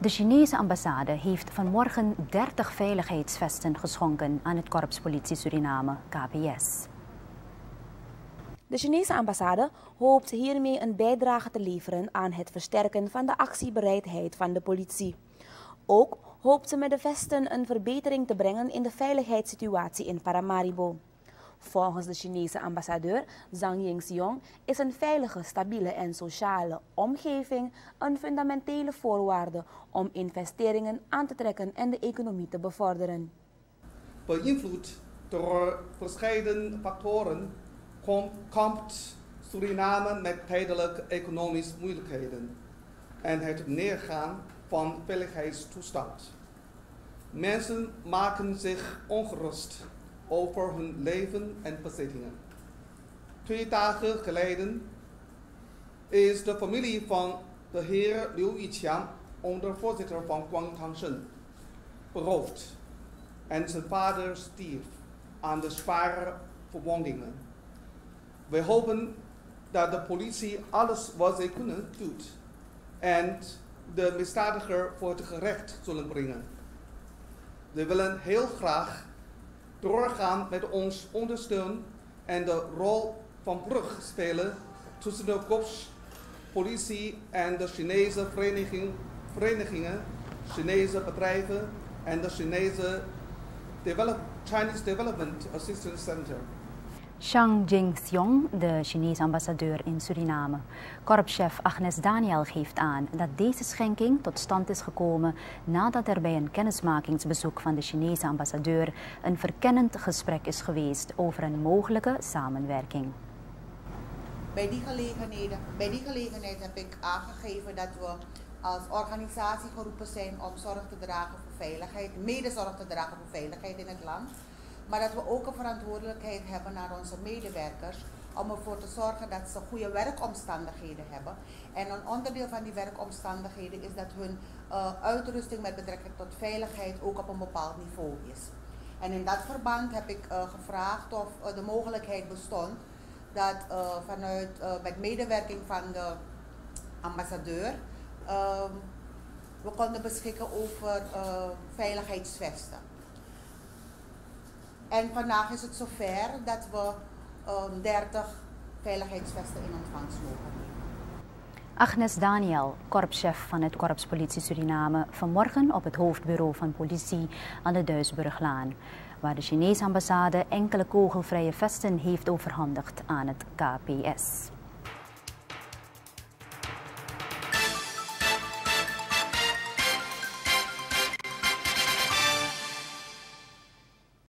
De Chinese ambassade heeft vanmorgen 30 veiligheidsvesten geschonken aan het Korps Politie Suriname, KPS. De Chinese ambassade hoopt hiermee een bijdrage te leveren aan het versterken van de actiebereidheid van de politie. Ook hoopt ze met de vesten een verbetering te brengen in de veiligheidssituatie in Paramaribo. Volgens de Chinese ambassadeur Zhang Yingxiong is een veilige, stabiele en sociale omgeving een fundamentele voorwaarde om investeringen aan te trekken en de economie te bevorderen. Beïnvloed door verschillende factoren komt Suriname met tijdelijke economische moeilijkheden en het neergaan van veiligheidstoestand. Mensen maken zich ongerust over hun leven en bezittingen. Twee dagen geleden is de familie van de heer Liu Yiqiang, ondervoorzitter van Guangtangshen, beroofd en zijn vader stierf aan de zware verwondingen. We hopen dat de politie alles wat ze kunnen doet en de misdadiger voor het gerecht zullen brengen. We willen heel graag doorgaan met ons ondersteunen en de rol van brug spelen tussen de kops, politie en de Chinese vereniging, verenigingen, Chinese bedrijven en de Chinese Develop, Chinese Development Assistance Center. Shang Jingxiong, de Chinese ambassadeur in Suriname. Korpschef Agnes Daniel geeft aan dat deze schenking tot stand is gekomen nadat er bij een kennismakingsbezoek van de Chinese ambassadeur een verkennend gesprek is geweest over een mogelijke samenwerking. Bij die, bij die gelegenheid heb ik aangegeven dat we als organisatie geroepen zijn om zorg te dragen voor veiligheid, medezorg te dragen voor veiligheid in het land. Maar dat we ook een verantwoordelijkheid hebben naar onze medewerkers om ervoor te zorgen dat ze goede werkomstandigheden hebben. En een onderdeel van die werkomstandigheden is dat hun uh, uitrusting met betrekking tot veiligheid ook op een bepaald niveau is. En in dat verband heb ik uh, gevraagd of uh, de mogelijkheid bestond dat vanuit met medewerking van de ambassadeur ehm, we konden beschikken over veiligheidsvesten. En vandaag is het zover dat we um, 30 veiligheidsvesten in ontvangst mogen nemen. Agnes Daniel, korpschef van het Korps Politie Suriname, vanmorgen op het hoofdbureau van politie aan de Duisburglaan, waar de Chinese ambassade enkele kogelvrije vesten heeft overhandigd aan het KPS.